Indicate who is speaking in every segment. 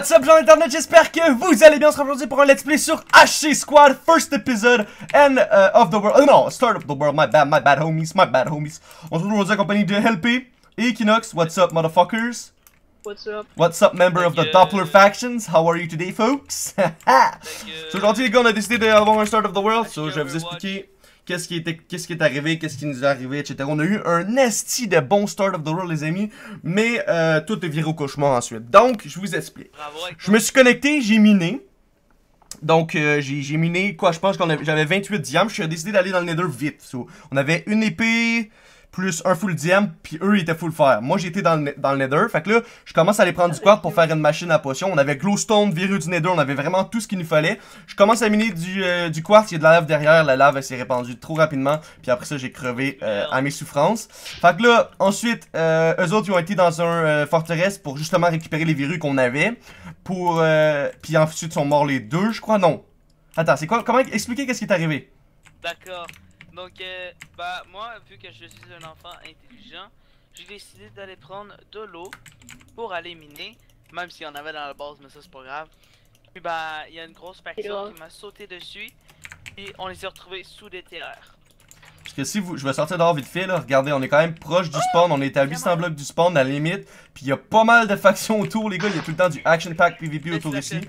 Speaker 1: What's up gens d'internet, j'espère que vous allez bien, on se retrouve aujourd'hui pour un let's play sur HC Squad, first episode and uh, of the world, oh non, start of the world, my bad, my bad homies, my bad homies. On se retrouve aujourd'hui en compagnie de LP et Equinox, what's up motherfuckers?
Speaker 2: What's up?
Speaker 1: What's up member of the
Speaker 3: you.
Speaker 1: Doppler factions, how are you today folks? so aujourd'hui les gars, on a décidé d'avoir un start of the world, so je vais
Speaker 3: you,
Speaker 1: vous expliquer qu'est-ce qui, était, qu'est-ce qui est arrivé, qu'est-ce qui nous est arrivé, etc. On a eu un esti de bon start of the world les amis, mais euh, tout est viré au cauchemar ensuite. Donc, je vous explique. Je me suis connecté, j'ai miné. Donc, euh, j'ai j'ai miné, quoi, je pense que j'avais 28 diamants. Je suis décidé d'aller dans le nether vite. So, on avait une épée, plus un full diamant, puis eux, ils étaient full fer. Moi, j'étais dans, le dans le nether. Fait que là, je commence à aller prendre du quad pour faire une machine à potion. On avait glowstone, virus du nether, on avait vraiment tout ce qu'il nous fallait. Je commence à miner du, euh, du quartz, il y a de la lave derrière. La lave, elle s'est répandue trop rapidement. Puis après ça, j'ai crevé euh, à mes souffrances. Fait que là, ensuite, euh, eux autres, ils ont été dans un euh, forteresse pour justement récupérer les virus qu'on avait. Pour. Puis ensuite, ils sont morts les deux, je crois. Non. Attends, c'est quoi Comment expliquer qu'est-ce qui est arrivé?
Speaker 3: D'accord. Donc, euh, bah, moi, vu que je suis un enfant intelligent, j'ai décidé d'aller prendre de l'eau pour aller miner, même s'il y en avait dans la base, mais ça c'est pas grave. Puis, bah, il y a une grosse faction qui m'a sauté dessus, et on les a retrouvés sous des terraires.
Speaker 1: Parce que si vous. Je vais sortir dehors vite fait, là. Regardez, on est quand même proche du spawn. On est à 800 blocs du spawn, à la limite. Puis il y a pas mal de factions autour, les gars. Il y a tout le temps du Action Pack PvP autour ici.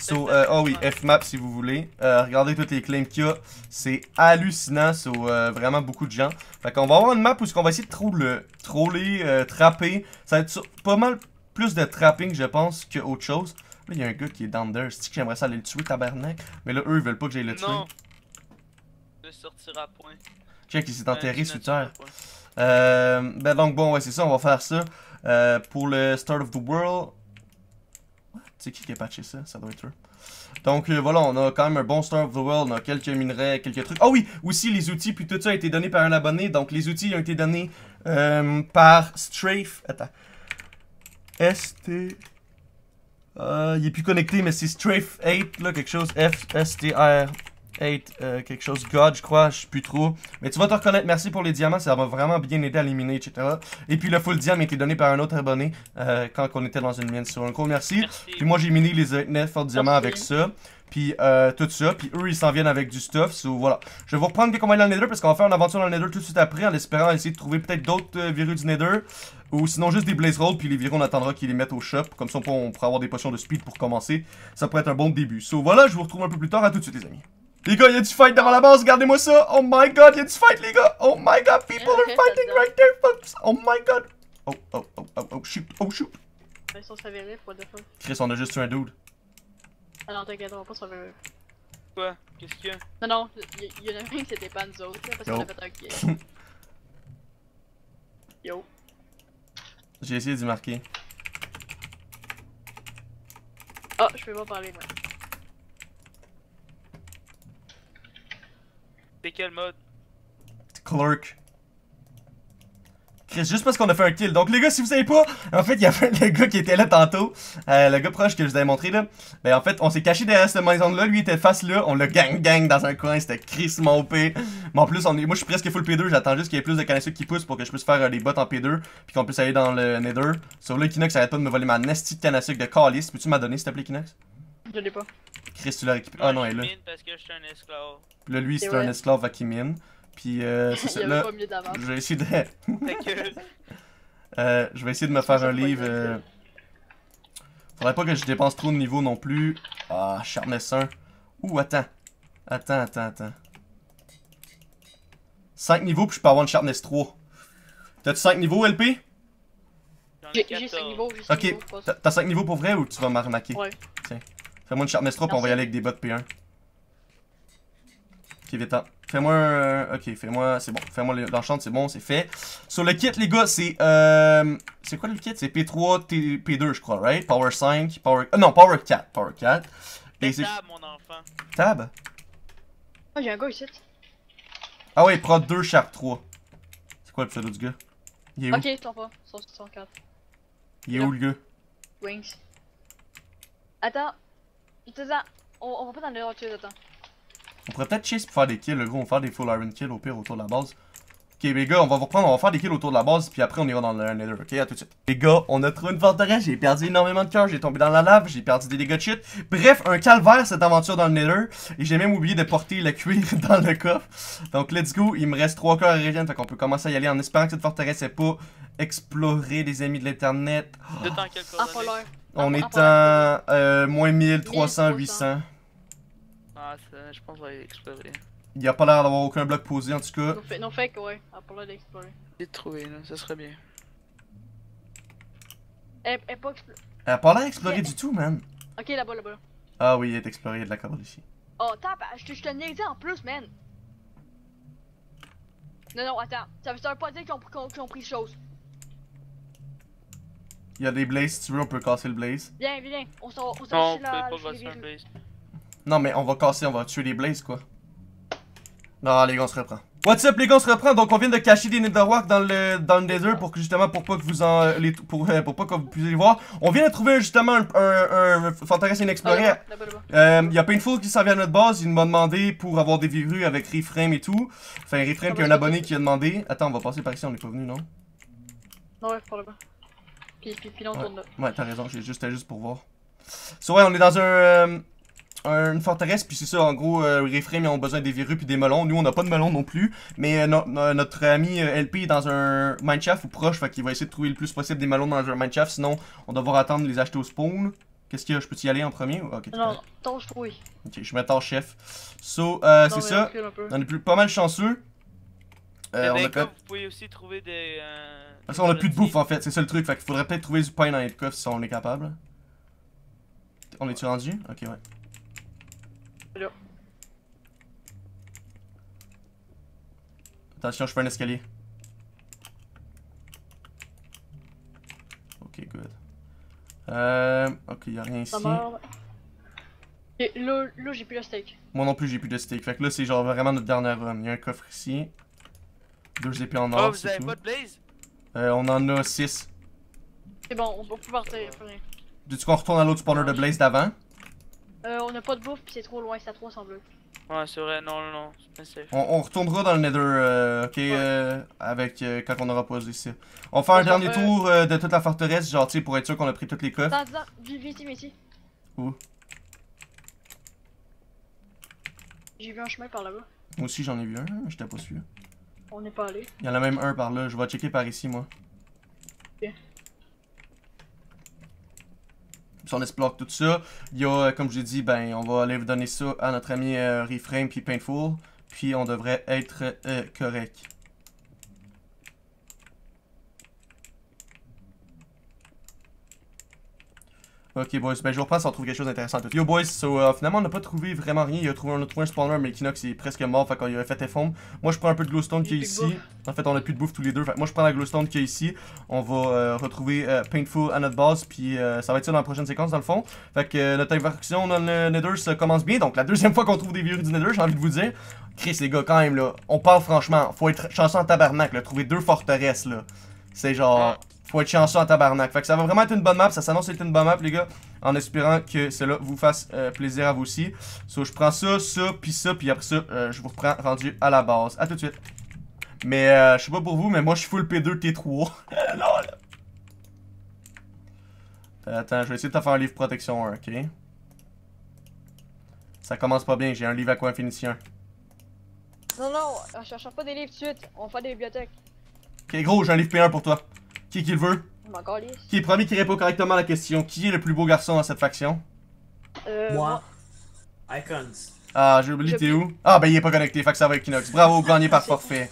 Speaker 1: So, euh, oh oui, F-map si vous voulez. Euh, regardez toutes les claims qu'il y a. C'est hallucinant. So, euh, vraiment beaucoup de gens. Fait qu'on va avoir une map où on va essayer de troll- le troller, trapper. Ça va être sur- pas mal plus de trapping, je pense, que autre chose. Là, il y a un gars qui est down there. C'est que j'aimerais ça aller le tuer, tabarnak? Mais là, eux, ils veulent pas que j'aille le tuer.
Speaker 3: Non. À point.
Speaker 1: Check, il s'est enterré sous terre. ben donc bon, ouais, c'est ça, on va faire ça. Pour le Start of the World. Sais qui a patché ça? Ça doit être eux. Donc euh, voilà, on a quand même un bon Start of the World, on a quelques minerais, quelques trucs. Ah oui, aussi les outils, puis tout ça a été donné par un abonné. Donc les outils ont été donnés euh, par Strafe. Attends. ST. Euh, il est plus connecté, mais c'est Strafe 8, là, quelque chose. F, S, T, R. 8, euh, quelque chose God, je crois, je sais plus trop. Mais tu vas te reconnaître, merci pour les diamants, ça m'a vraiment bien aidé à éliminer, etc. Et puis le full diamant a été donné par un autre abonné euh, quand on était dans une mine. Sur un gros merci.
Speaker 3: Merci.
Speaker 1: Puis moi j'ai miné les 9 forts diamants avec ça. Puis euh, tout ça. Puis eux ils s'en viennent avec du stuff. So voilà. Je vais vous reprendre va aller dans le nether parce qu'on va faire une aventure dans le nether tout de suite après en espérant essayer de trouver peut-être d'autres euh, virus du nether. Ou sinon juste des blaze rolls. Puis les virus on attendra qu'ils les mettent au shop. Comme ça on pourra avoir des potions de speed pour commencer. Ça pourrait être un bon début. So voilà, je vous retrouve un peu plus tard. À tout de suite les amis. Les gars, il y a du fight devant la base, regardez-moi ça! Oh my god, il y a du fight, les gars! Oh my god, people are fighting right there, folks! Oh my god! Oh, oh, oh, oh, oh, shoot, oh, shoot!
Speaker 2: Ils sont sévérifs, what the fuck.
Speaker 1: Chris, on a juste tué un dude.
Speaker 2: Ah non, t'inquiète, on va pas se sévérifs.
Speaker 3: Quoi? Qu'est-ce qu'il y a?
Speaker 2: Non, non, il y, y en a un qui c'était pas nous autres, là, parce qu'on a fait un kill. Yo.
Speaker 1: J'ai essayé d'y marquer.
Speaker 2: Ah, je peux pas parler, moi.
Speaker 3: C'est quel mode?
Speaker 1: Clerk. Chris, juste parce qu'on a fait un kill. Donc, les gars, si vous savez pas, en fait, il y avait le gars qui était là tantôt. euh, le gars proche que je vous avais montré là. Ben, en fait, on s'est caché derrière cette maison-là. Lui était face là. On l'a gang-gang dans un coin. C'était Chris mon P. Mais en plus, on est... moi, je suis presque full P2. J'attends juste qu'il y ait plus de canistures qui poussent pour que je puisse faire euh, des bots en P2. Puis qu'on puisse aller dans le Nether. Sur là, Kinox arrête pas de me voler ma nasty de canne de calice. Peux-tu m'en s'il te plaît, Kinox?
Speaker 2: Je l'ai pas.
Speaker 1: Chris, tu l'as récupéré. Ah non, elle est là.
Speaker 3: parce que je suis un esclave.
Speaker 1: Puis Là, lui,
Speaker 2: C'est
Speaker 1: c'est un esclave à qui mine. Puis, euh, c'est ça. Là, je vais essayer de.
Speaker 3: Ta gueule.
Speaker 1: Euh, je vais essayer de me faire un livre. euh, Faudrait pas que je dépense trop de niveau non plus. Ah, Sharpness 1. Ouh, attends. Attends, attends, attends. 5 niveaux, puis je peux avoir une Sharpness 3. T'as-tu 5 niveaux, LP?
Speaker 2: J'ai j'ai 5
Speaker 3: 14.
Speaker 2: niveaux, j'ai 5
Speaker 1: Ok.
Speaker 2: niveaux.
Speaker 1: T'as- T'as 5 niveaux pour vrai ou tu vas m'arnaquer?
Speaker 2: Ouais.
Speaker 1: Fais-moi une Sharpness 3, puis on va y aller avec des bots P1. Ok, vite hein. Fais-moi un... Ok, fais-moi... C'est bon. Fais-moi le- l'enchant, c'est bon, c'est fait. Sur le kit, les gars, c'est... Euh... C'est quoi le kit? C'est P3, T- P2, je crois, right? Power 5, Power... euh, non, Power 4. Power 4. Et c'est...
Speaker 3: Pétable, mon enfant.
Speaker 1: Tab?
Speaker 2: Ah, j'ai un gars ici.
Speaker 1: Ah ouais, Prod 2, Sharp 3. C'est quoi le pseudo du gars? Il est où?
Speaker 2: Ok, t'en pas. 164.
Speaker 1: Il est où, le gars?
Speaker 2: Wings. Attends. Il te dit. On, on va pas dans le hot attends.
Speaker 1: On pourrait peut-être chase pour faire des kills, le gros. On va faire des full iron kills au pire autour de la base. Ok, les gars, on va vous reprendre, on va faire des kills autour de la base, puis après on ira dans le Nether, ok? À tout de suite. Les gars, on a trouvé une forteresse, j'ai perdu énormément de cœur, j'ai tombé dans la lave, j'ai perdu des dégâts de shit. Bref, un calvaire cette aventure dans le Nether, et j'ai même oublié de porter le cuir dans le coffre. Donc let's go, il me reste 3 cœurs à régène, fait qu'on peut commencer à y aller en espérant que cette forteresse est pas explorée des amis de l'internet.
Speaker 3: De temps
Speaker 2: Ah.
Speaker 1: On est en euh, moins 1300, 800.
Speaker 3: Ah, ça, je pense qu'on va explorer.
Speaker 1: Il y a pas l'air d'avoir aucun bloc posé en tout cas.
Speaker 2: Non, fait, non, fait que ouais. Ah, pas l'heure d'explorer.
Speaker 3: J'ai trouvé, là, ça serait bien.
Speaker 2: Elle elle pas explo-
Speaker 1: Elle a pas l'air exploré du tout, man.
Speaker 2: Ok, là-bas, là-bas.
Speaker 1: Ah oui, il est exploré, il y a de la corde ici.
Speaker 2: Oh, tape, je te, je te niaisais en plus, man. Non, non, attends. Ça veut, pas dire ont, qu'ils ont pris chose.
Speaker 1: Il y a des blazes, si tu veux, on peut casser le blaze.
Speaker 2: Viens, viens. On s'en on
Speaker 3: Non, pas un
Speaker 2: virus.
Speaker 3: blaze.
Speaker 1: Non, mais on va casser, on va tuer les blazes, quoi. Non, les gars, on se reprend. What's up, les gars, on se reprend? Donc, on vient de cacher des netherwork dans le, dans le nether pour que, justement, pour pas que vous en. Les, pour, euh, pour pas que vous puissiez les voir. On vient de trouver, justement, un, un, un forteresse
Speaker 2: Ah, là-bas, là-bas.
Speaker 1: Euh, y a Painful qui s'en vient à notre base, il m'a demandé pour avoir des virus avec Reframe et tout. Enfin, Reframe qui est un abonné qui a demandé. Attends, on va passer par ici, on est pas venu, non?
Speaker 2: Non, ouais, là-bas. Puis, puis, puis là, on
Speaker 1: Ouais.
Speaker 2: tourne là.
Speaker 1: Ouais, t'as raison, j'ai juste, juste pour voir. So, ouais, on est dans un, euh, une forteresse, puis c'est ça, en gros, euh, Reframe, ils ont besoin des virus puis des melons. Nous, on n'a pas de melons non plus, mais euh, no- no- notre ami LP est dans un mineshaft ou proche, fait qu'il va essayer de trouver le plus possible des melons dans un mineshaft, sinon, on va devoir attendre de les acheter au spawn. Qu'est-ce qu'il y a? Je peux y aller en premier? Ok, t'es
Speaker 2: Non, tâche oui.
Speaker 1: Ok, je m'attends chef. So, euh, c'est ça. On est plus, pas mal chanceux. Euh,
Speaker 3: Mais
Speaker 1: on a quand
Speaker 3: coup, vous pouvez aussi trouver des. Euh,
Speaker 1: Parce qu'on a plus de bouffe en fait, c'est ça le truc. Fait qu'il faudrait peut-être trouver du pain dans les coffres si on est capable. On est-tu rendu? Ok, ouais. Attention, je fais un escalier. Ok, good. Euh. Ok, y'a rien ici.
Speaker 2: Et là, là j'ai plus le steak.
Speaker 1: Moi non plus, j'ai plus de steak. Fait que là, c'est genre vraiment notre dernière run. Y'a un coffre ici. Deux épées en
Speaker 3: Oh,
Speaker 1: or,
Speaker 3: vous
Speaker 1: c'est
Speaker 3: avez
Speaker 1: tout.
Speaker 3: pas de blaze?
Speaker 1: Euh, on en a six.
Speaker 2: C'est bon, on, on peut partir. y'a plus rien.
Speaker 1: Dis-tu qu'on retourne à l'autre spawner de Blaze d'avant?
Speaker 2: Euh, on a pas de bouffe, puis c'est trop loin, c'est à 300 bleus.
Speaker 3: Ouais, c'est vrai, non, non, non, c'est pas safe.
Speaker 1: On, on retournera dans le Nether, euh, ok, euh, avec euh, quand on aura posé ici. On va faire un dernier
Speaker 2: euh,
Speaker 1: tour euh, de toute la forteresse, genre, tu sais, pour être sûr qu'on a pris toutes les coffres.
Speaker 2: Attends, attends, viens viens ici, viens ici.
Speaker 1: Où?
Speaker 2: J'ai vu un chemin par là-bas.
Speaker 1: Moi aussi, j'en ai vu un, j'étais pas sûr.
Speaker 2: On n'est pas allé.
Speaker 1: Il y en a même un par là, je vais checker par ici, moi.
Speaker 2: Ok.
Speaker 1: Si on explore tout ça, il y a, euh, comme je l'ai dit, ben, on va aller vous donner ça à notre ami euh, Reframe puis Painful, puis on devrait être euh, correct. Ok boys, ben je vous reprends si on trouve quelque chose d'intéressant. Yo boys, so, euh, finalement on n'a pas trouvé vraiment rien. Il a trouvé, on a trouvé un spawner, mais Kinox est presque mort, fait qu'on lui a fait effondre. Moi je prends un peu de glowstone qui est ici. En fait on a plus de bouffe tous les deux. Fait que moi je prends la glowstone qui est ici. On va euh, retrouver euh, Painful à notre base, puis euh, ça va être ça dans la prochaine séquence dans le fond. Fait que notre inversion dans le Nether se commence bien. Donc la deuxième fois qu'on trouve des virus du Nether, j'ai envie de vous dire. Chris les gars, quand même là, on parle franchement, faut être chanceux en tabarnak là, trouver deux forteresses là. C'est genre, faut être chanceux en tabarnak. Fait que ça va vraiment être une bonne map, ça s'annonce être une bonne map les gars. En espérant que cela vous fasse euh, plaisir à vous aussi. So, je prends ça, ça, puis ça, puis après ça, euh, je vous reprends rendu à la base. À tout de suite. Mais euh, je sais pas pour vous, mais moi je suis full P2 T3. Lol. Euh, Attends, je vais essayer de te faire un livre protection 1, ok? Ça commence pas bien, j'ai un livre Aqua Infinity 1.
Speaker 2: Non, non, on cherche pas des livres tout de suite. On va faire des bibliothèques.
Speaker 1: Ok, gros, j'ai un livre P1 pour toi. Qui qui le veut? Qui est le premier qui répond correctement à la question? Qui est le plus beau garçon dans cette faction?
Speaker 2: Euh,
Speaker 4: Moi. Icons.
Speaker 1: Ah, j'ai oublié, t'es où? Ah, ben il est pas connecté, fait que ça va avec Kinox. Bravo, gagné par forfait.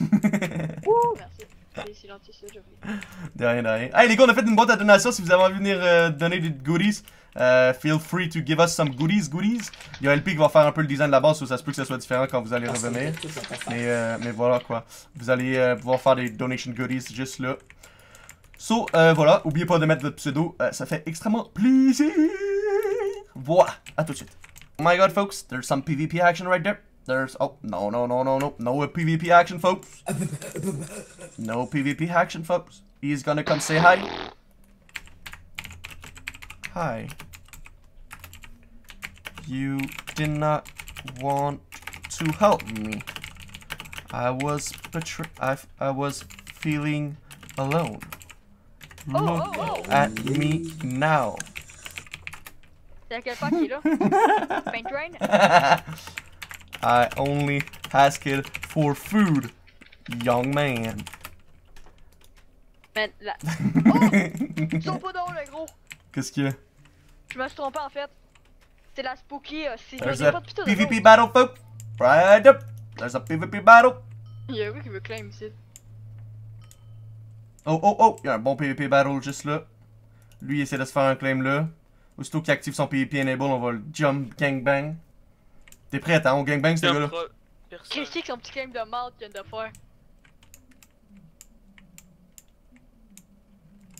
Speaker 2: Ouh, merci. C'est- gentil, ça.
Speaker 1: De rien, de rien. Hey les gars, on a fait une boîte à donation. Si vous avez envie de venir euh, donner des goodies, euh, feel free to give us some goodies, goodies. Il y a LP qui va faire un peu le design de la base, so ça se peut que ça soit différent quand vous allez revenir. Mais, euh, mais voilà quoi. Vous allez euh, pouvoir faire des donation goodies juste là. So, euh, voilà. Oubliez pas de mettre votre pseudo. euh, ça fait extrêmement plaisir. Voilà. À tout de suite. Oh my god, folks. There's some PvP action right there. There's. Oh, no, no, no, no, no. No PvP action, folks. No PvP action, folks. He's gonna come say hi. Hi. You did not want to help me. I was betray- I, I was feeling alone.
Speaker 2: Oh, oh, oh.
Speaker 1: at me now.
Speaker 2: C'est à quel point qu'il est là? Paint?
Speaker 1: I only asked it for food, young man.
Speaker 2: Man, la... Oh! Ils sont pas drôles, le gros!
Speaker 1: Qu'est-ce qu'il y a?
Speaker 2: Je me suis trompé en fait. C'est la spooky, euh, c'est
Speaker 1: There's
Speaker 2: a
Speaker 1: a
Speaker 2: pas de
Speaker 1: PvP battle, folks. Right up. There's a PvP battle.
Speaker 2: Il y a un gars qui veut claim ici.
Speaker 1: Oh, oh, oh. Il y a un bon PvP battle juste là. Lui, il essaie de se faire un claim là. Aussitôt qu'il active son PvP enable, on va le jump gangbang. T'es prêt, hein? On gangbang, ce gars-là?
Speaker 3: Personne.
Speaker 2: Qu'est-ce que son petit claim de mort qu'il vient de faire?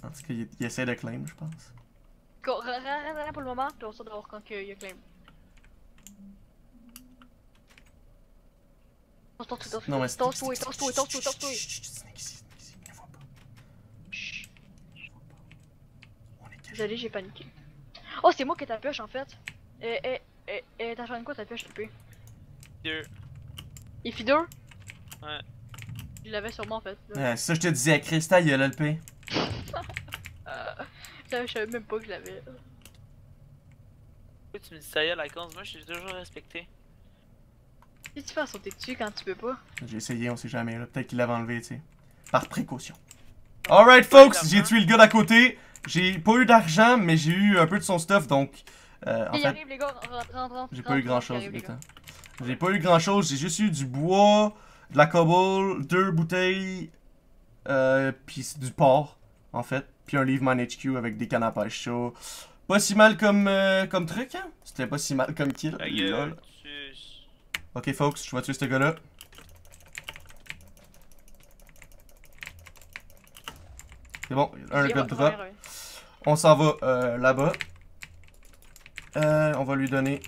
Speaker 1: En tout cas, il, il essaie de claim, je pense.
Speaker 2: Ra- pour le moment, puis on sort de voir quand il y a claim.
Speaker 1: Non, mais
Speaker 2: tasse-toi, tasse-toi, tasse-toi, tasse-toi, tasse-toi.
Speaker 1: Chut, chut, chut, Snake ici, Snake ici, il ne voit pas.
Speaker 2: Chut.
Speaker 1: Il ne voit pas. On est caché.
Speaker 2: Désolé, j'ai paniqué. Oh, c'est moi qui ai ta pioche en fait. Eh, eh, eh, eh, t'as fait quoi ta pioche, LP?
Speaker 3: Deux.
Speaker 2: Il fit deux?
Speaker 3: Ouais.
Speaker 2: Je l'avais sûrement en fait.
Speaker 1: c'est ça, je te disais, Cristal, il a l'LP.
Speaker 2: Euh, je savais même pas que je l'avais.
Speaker 3: Pourquoi tu me dis ça y est, la cause? Moi, je suis toujours respecté.
Speaker 2: Si tu fais sauter dessus quand tu peux pas.
Speaker 1: J'ai essayé, on sait jamais, là. Peut-être qu'il l'avait enlevé, tu sais. Par précaution. Alright, folks, j'ai tué le gars d'à côté. J'ai pas eu d'argent, mais j'ai eu un peu de son stuff, donc. Euh, en
Speaker 2: il
Speaker 1: fait,
Speaker 2: arrive les gars, rentre, rentre, rentre.
Speaker 1: j'ai pas eu
Speaker 2: rentre,
Speaker 1: grand
Speaker 2: rentre,
Speaker 1: chose.
Speaker 2: il arrive, les gars.
Speaker 1: J'ai pas eu grand chose, j'ai juste eu du bois, de la cobble, deux bouteilles, euh, pis du porc, en fait. Puis un livre Man HQ avec des cannes à pêche chauds. Pas si mal comme, euh, comme truc, hein? C'était pas si mal comme kill.
Speaker 3: Gueule.
Speaker 1: Ok, folks, je vais tuer ce gars-là? C'est bon, un gars de drop.
Speaker 2: ouais.
Speaker 1: On s'en va euh, là-bas. Euh, on va lui donner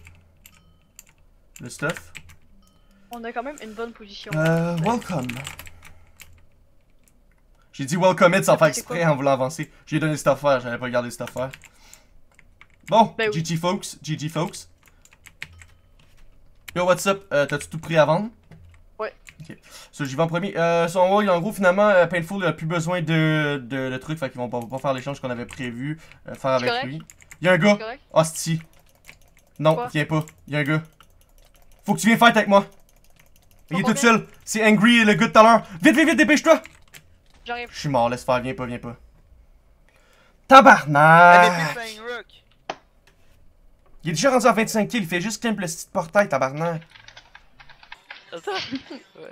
Speaker 1: le stuff.
Speaker 2: On a quand même une bonne position.
Speaker 1: Euh, welcome. J'ai dit welcome it sans faire exprès en voulant avancer. J'ai donné cette affaire, j'avais pas gardé cette affaire. Bon,
Speaker 2: Ben oui.
Speaker 1: GG folks, GG folks. Yo, what's up? Euh, T'as-tu tout pris à vendre? Ok. So, j'y vais en premier. Euh, so, en gros, en gros, finalement, euh, Painful a plus besoin de, de, de trucs, fait qu'ils vont pas, pas faire l'échange qu'on avait prévu euh, faire avec
Speaker 2: correct?
Speaker 1: lui. Y'a un gars. Hostie. Non,
Speaker 2: Quoi?
Speaker 1: viens pas. Y'a un gars. Faut que tu viennes fight avec moi. Il est tout seul. C'est Angry le gars de tout à l'heure. Vite, vite, vite, dépêche-toi.
Speaker 2: J'arrive.
Speaker 1: Je suis mort, laisse faire, viens pas, viens pas. Tabarnak! Il est déjà rendu à 25 kills, il fait juste climb le petit portail, tabarnak.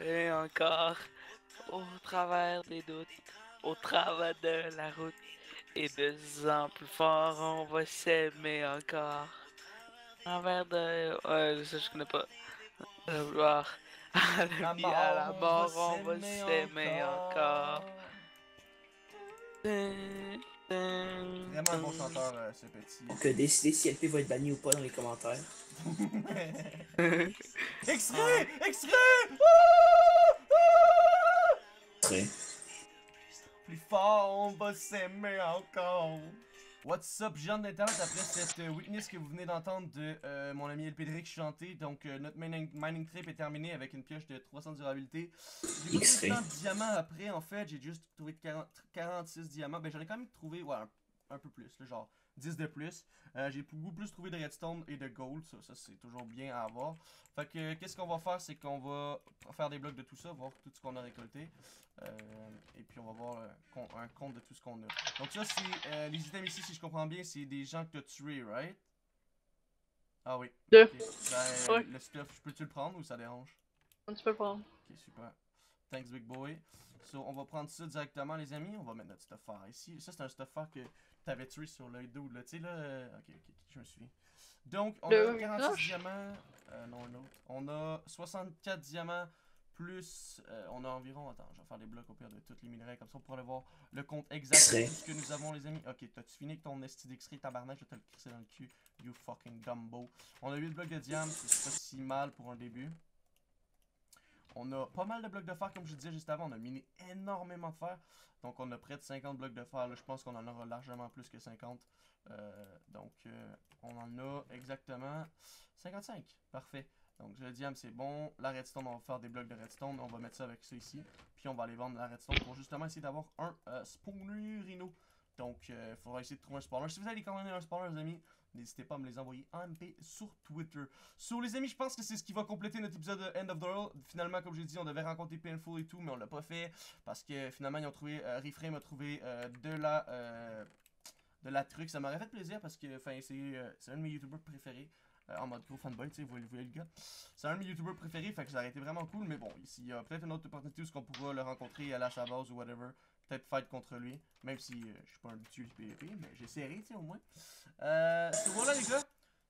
Speaker 3: Et encore. Au travers des doutes. Au travers de la route. Et deux ans plus fort, on va s'aimer encore. Envers de. Ouais, ça je connais pas. De vouloir. À la vie, à la mort, on va s'aimer encore.
Speaker 1: Vraiment bon chanteur, euh, ce petit.
Speaker 4: Donc, euh, décidez si LP va être banni ou pas dans les commentaires.
Speaker 1: extrait! Extrait! Ouh! Ouh!
Speaker 4: Très.
Speaker 1: Plus fort, on va s'aimer encore. What's up, gens d'internet, après cette euh, witness que vous venez d'entendre de euh, mon ami Elpédric chanter. Donc, euh, notre mining, mining trip est terminé avec une pioche de 300 durabilité. J'ai tant de diamants après, en fait, j'ai juste trouvé 40 46 diamants. Ben, j'en ai quand même trouvé, ouais, un, un peu plus, là, genre 10 de plus. Euh, j'ai beaucoup plus trouvé de redstone et de gold, ça, ça c'est toujours bien à avoir. Fait que, qu'est-ce qu'on va faire, c'est qu'on va faire des blocs de tout ça, voir tout ce qu'on a récolté. Euh, et puis on va voir euh, un compte de tout ce qu'on a. Donc ça c'est euh, les items ici si je comprends bien c'est des gens que tu as tués, right? Ah oui.
Speaker 2: Deux.
Speaker 1: Ok. Ben. Le stuff, peux-tu le prendre ou ça dérange?
Speaker 2: Tu peux le prendre.
Speaker 1: Ok super. Thanks big boy. So on va prendre ça directement les amis. On va mettre notre stuffer ici. Ça c'est un stuffer que t'avais tué sur l'œil d'eau là. Tu sais là. euh, Ok ok je me suis. Donc on
Speaker 2: Le
Speaker 1: a 46
Speaker 2: roche.
Speaker 1: diamants. Euh, non un autre. On a 64 diamants plus euh, on a environ attends je vais faire des blocs au pire de tous les minerais comme ça pour aller voir le compte exact de tout ce que nous avons les amis ok t'as-tu fini avec ton esti d'X-ray tabarnak? Je vais te le crisser dans le cul you fucking dumbo on a 8 blocs de diamant c'est pas si mal pour un début on a pas mal de blocs de fer comme je disais juste avant on a miné énormément de fer donc on a près de 50 blocs de fer je pense qu'on en aura largement plus que 50 Euh, donc euh, on en a exactement 55 parfait Donc, je diam, c'est bon. La redstone, on va faire des blocs de redstone. On va mettre ça avec ça ici. Puis, on va aller vendre la redstone pour justement essayer d'avoir un euh, spawner rhino. Donc, il faudra essayer de trouver un spawner. Si vous avez quand même un spawner, les amis, n'hésitez pas à me les envoyer en MP sur Twitter. So, les amis, je pense que c'est ce qui va compléter notre épisode de End of the World. Finalement, comme j'ai dit, on devait rencontrer Painful et tout, mais on l'a pas fait. Parce que finalement, ils ont trouvé, euh, Reframe a trouvé euh, de la... Euh, de la truc, ça m'aurait fait plaisir parce que c'est un de mes youtubeurs préférés en mode gros fanboy, tu sais, vous vous voyez le gars. C'est un de mes youtubeurs préférés, fait que ça aurait été vraiment cool, mais bon, ici, il y a peut-être une autre opportunité où on pourra le rencontrer à la base ou whatever. Peut-être fight contre lui, même si euh, je suis pas un habitué du PvP, mais j'essaierai, tu sais, au moins. Euh, so voilà les gars,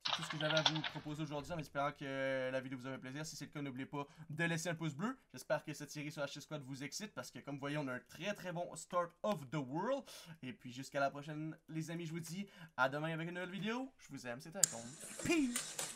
Speaker 1: c'est tout ce que j'avais à vous proposer aujourd'hui en espérant que la vidéo vous a fait plaisir. Si c'est le cas, n'oubliez pas de laisser un pouce bleu. J'espère que cette série sur HC Squad vous excite parce que comme vous voyez, on a un très très bon start of the world. Et puis jusqu'à la prochaine les amis, je vous dis à demain avec une nouvelle vidéo. Je vous aime, c'était Icon. Peace!